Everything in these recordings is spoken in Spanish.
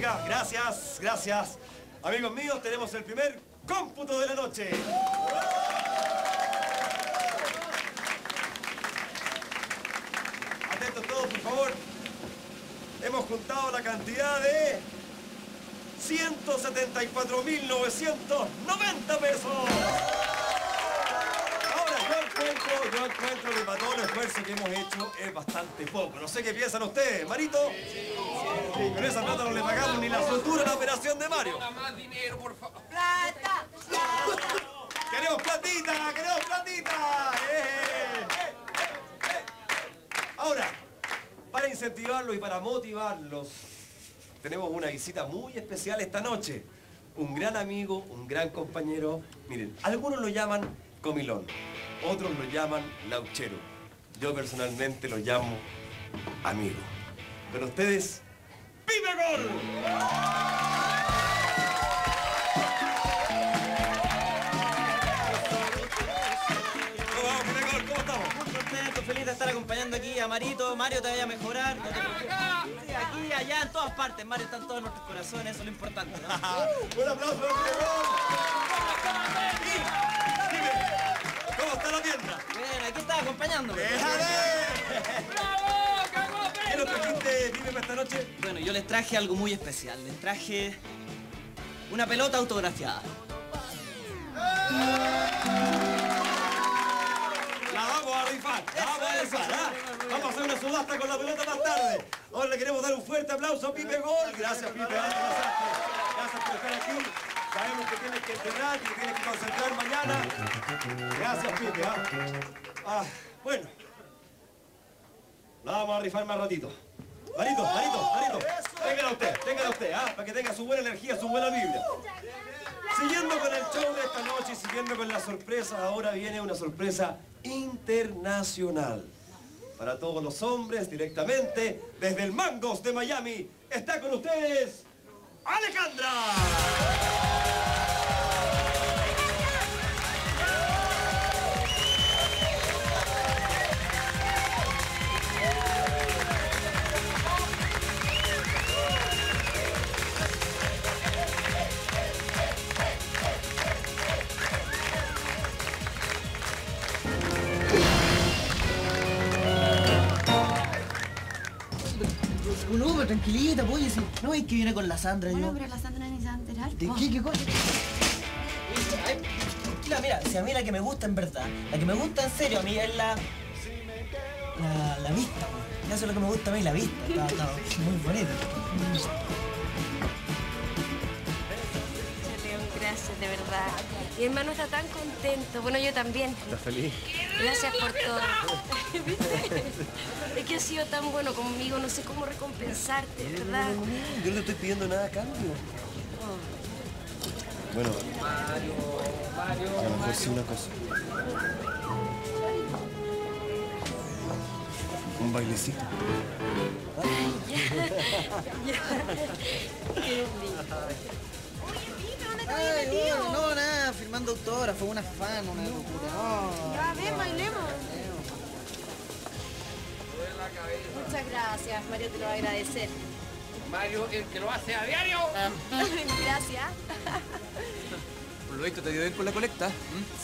Gracias, gracias. Amigos míos, tenemos el primer cómputo de la noche. Atentos todos, por favor. Hemos juntado la cantidad de 174.990 pesos. Yo encuentro, que para todo el esfuerzo que hemos hecho es bastante poco. No sé qué piensan ustedes, Marito. Sí, con esa plata no le pagamos ni la sutura a la operación de Mario. más dinero, por favor. ¡Plata! ¡Plata! ¡Queremos platita! ¡Queremos platita! ¡Eh! Ahora, para incentivarlos y para motivarlos, tenemos una visita muy especial esta noche. Un gran amigo, un gran compañero. Miren, algunos lo llaman comilón, otros lo llaman lauchero. Yo personalmente lo llamo amigo. Con ustedes, ¡Pipe Gol! ¿Cómo vamos, Pipe Gol? ¿Cómo estamos? Muy contento, feliz de estar acompañando aquí a Marito. Mario te vaya a mejorar. no te. Sí, aquí, allá, en todas partes. Mario está en todos nuestros corazones, eso es lo importante. ¿no? Un aplauso Bien, aquí está acompañándome. ¡Déjale! ¿Qué nos trajiste, Pipe, para esta noche? Bueno, yo les traje algo muy especial. Les traje una pelota autografiada. La vamos a rifar, la vamos a rifar, ¿ah? Vamos a hacer una subasta con la pelota más tarde. Ahora le queremos dar un fuerte aplauso a Pipe Gol. Gracias, Pipe. ¿ah? Gracias por estar aquí. Sabemos que tienes que entrenar, que tienes que concentrar mañana. Gracias, Pipe. ¿ah? Ah, bueno. La vamos a rifar más ratito. Marito, Marito, Marito. Téngala usted, téngala usted, ¿ah? Para que tenga su buena energía, su buena Biblia. Siguiendo con el show de esta noche siguiendo con la sorpresa, ahora viene una sorpresa internacional. Para todos los hombres, directamente, desde el Mangos de Miami, está con ustedes, Alejandra. Pero tranquilita, pues, si no es que viene con la Sandra Bueno, yo. pero la Sandra ni se va a enterar. ¿De po. qué, qué cosa? Ay, tranquila, mira, si a mí la que me gusta en verdad, la que me gusta en serio a mí es la... La, la vista, pues. Eso es lo que me gusta a mí, la vista. Está, está muy bonita. León, gracias, de verdad. Mi hermano está tan contento. Bueno, yo también. ¿Estás feliz? Gracias por todo. Es que has sido tan bueno conmigo, no sé cómo recompensarte, ¿verdad? Yo no te estoy pidiendo nada a cambio. Bueno, a lo mejor sí una cosa. Un bailecito. Qué lindo. Ay, bueno, no, nada, firmando autógrafo, una fan, una locura. No. Ya, ven, bailemos. Muchas gracias, Mario, te lo voy a agradecer. Mario, el que lo hace a diario. Gracias. Por lo visto te dio bien con la colecta.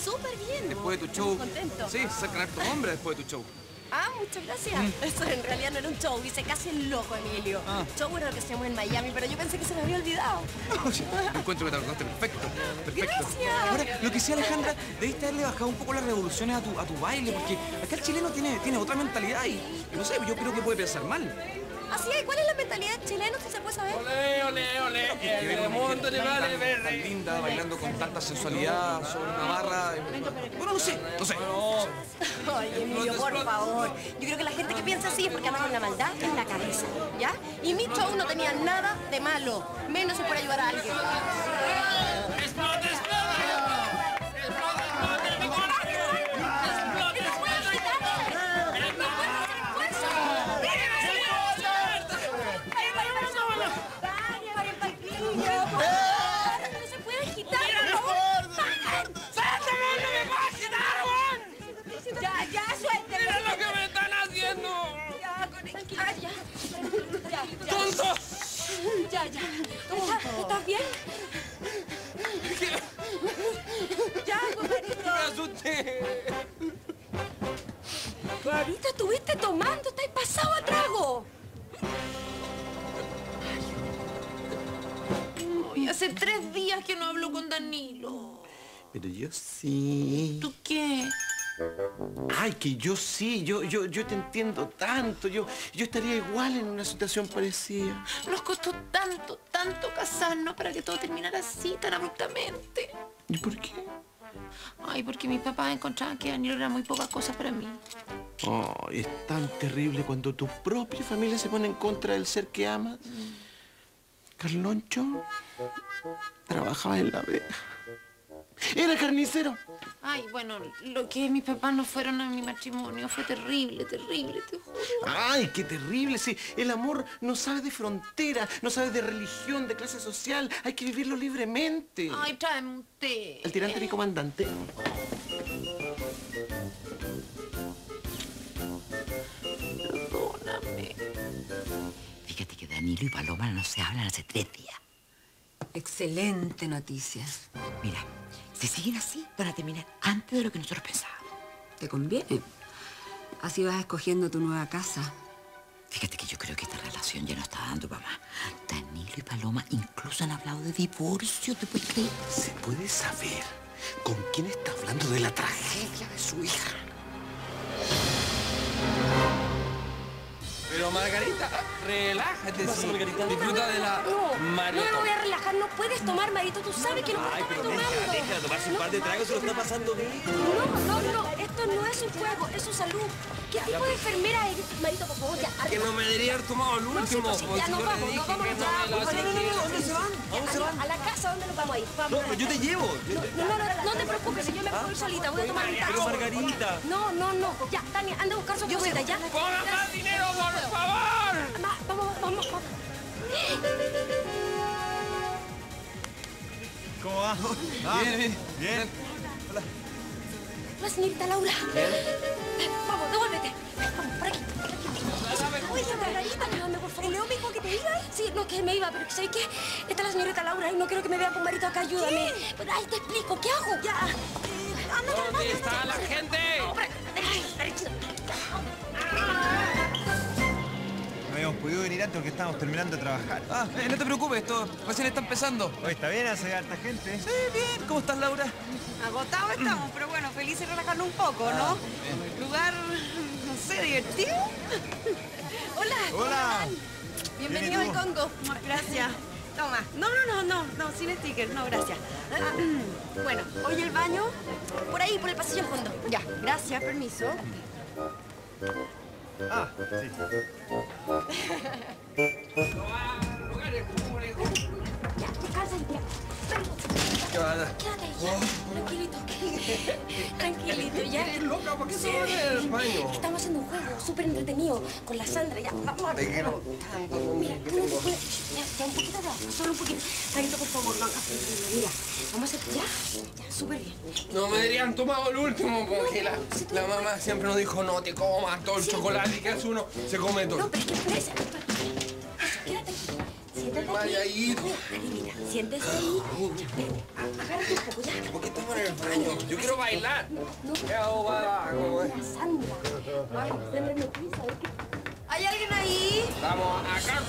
Súper bien. Después de tu show. contentos. Sí, sacan hartos hombres después de tu show. Ah, muchas gracias. Eso en realidad no era un show, hice casi el loco, Emilio. Ah. Show era lo que hacíamos en Miami, pero yo pensé que se me había olvidado. Yo encuentro que te acordaste perfecto. Perfecto. Gracias. Ahora, lo que sí, Alejandra, debiste haberle bajado un poco las revoluciones a tu, a tu baile, porque acá el chileno tiene, tiene otra mentalidad y, y no sé, yo creo que puede pensar mal. Así es, ¿cuál es la mentalidad chilena? Si se puede saber. Ole, ole, ole. El mundo le vale tan verde. linda, bailando con tanta sensualidad sobre una barra. Bueno, no sé, no sé. Oye, Emilio, por favor. Yo creo que la gente que piensa así es porque anda con la maldad en la cabeza, ¿ya? Y mi show no tenía nada de malo, menos si por ayudar a alguien. Clarita, estuviste tomando, estáis pasado a trago. Y hace tres días que no hablo con Danilo. Pero yo sí. ¿Tú qué? Ay, que yo sí, yo, yo, yo te entiendo tanto. Yo, yo estaría igual en una situación parecida. Nos costó tanto, tanto casarnos para que todo terminara así, tan abruptamente. ¿Y por qué? Ay, porque mis papás encontraban que Danilo era muy poca cosa para mí. Oh, es tan terrible cuando tu propia familia se pone en contra del ser que amas. Carloncho trabajaba en la vega. Era carnicero. Ay, bueno, lo que mis papás no fueron a mi matrimonio fue terrible, terrible, te juro. Ay, qué terrible. Sí, el amor no sabe de frontera, no sabe de religión, de clase social. Hay que vivirlo libremente. Ay, tráeme un té. El tirante mi comandante. Perdóname. Fíjate que Danilo y Paloma no se hablan hace tres días. Excelente noticia. Mira, si siguen así, van a terminar antes de lo que nosotros pensábamos. Te conviene. Así vas escogiendo tu nueva casa. Fíjate que yo creo que esta relación ya no está dando para más. Danilo y Paloma incluso han hablado de divorcio, ¿te puedes creer? ¿Se puede saber con quién está hablando de la tragedia de su hija? Pero Margarita, relájate, sí. Disfruta de la No, no me maratón. voy a relajar, no puedes tomar, Marito, tú sabes que no puedes estar tomando. deja, deja de tomarse un par de tragos, se lo está pasando bien. No, no, no, esto no es un juego, es su salud. ¿Qué tipo de enfermera eres? Marito, por favor, ya. Que no me debería haber tomado el No, último. pues sí, ya nos vamos, nos vamos ya. no pues, no, no, no, no, ¿Dónde se van? ¿A dónde se van? a la casa, ¿dónde nos vamos a ir? Vamos. No, pero yo te llevo. No, no, no, voy solita, voy a tomar un taxi. Pero Margarita. No, no, no. Ya, Tania, anda a buscar su cosita, ¿ya? ¡Pongan más dinero, por favor! Va, vamos, vamos, vamos. ¿Cómo va? Bien, bien. Bien. La señorita Laura. Vamos, devuélvete. Vamos, por aquí. Oye, Margarita, ayúdame, por favor. ¿Leo me dijo que te ibas? Sí, no, que me iba, pero que ¿sabes qué? Esta es la señorita Laura y no quiero que me vea con Marito acá, ayúdame. Pero ahí te explico, ¿qué hago? Ya. Anda, anda, ¿Dónde anda, está la anda. gente? No habíamos podido venir antes porque estábamos terminando de trabajar. Ah, eh, no te preocupes, esto recién está empezando. Hoy está bien, hace harta gente. Sí, bien. ¿Cómo estás, Laura? Agotados estamos, pero bueno, felices de relajarnos un poco, ¿no? Lugar, no sé, divertido. Hola. Hola. Bienvenido Bien, ¿y al? Congo. Gracias. Toma. No, no, no, no, no, sin sticker, no, gracias. Ah, bueno, hoy el baño, por ahí, por el pasillo fondo. Ya, gracias, permiso. Ah, sí. Ya, descansa, ya. Quédate ahí. Tranquilito. Tranquilito, ya. ¿Qué loca? ¿Por qué se va en el baño? Estamos haciendo un juego súper entretenido con la Sandra. Ya, vamos a ver. Mira, no te puedes- Ya, ya, un poquito de agua, solo un poquito. Marito, por favor, no. Mira, vamos a hacer. Ya, ya, súper bien. No me deberían tomado el último porque la, la mamá siempre nos dijo no te comas todo el chocolate que hace uno se come No, todo. pero es que quédate aquí. Siéntate aquí. Vaya ahí. Mira, siéntese ahí. Ya, espérate. a- Agárrate un poco, ya. Yo quiero bailar. No, ¿Qué hago, ¿Hay alguien ahí? Vamos acá.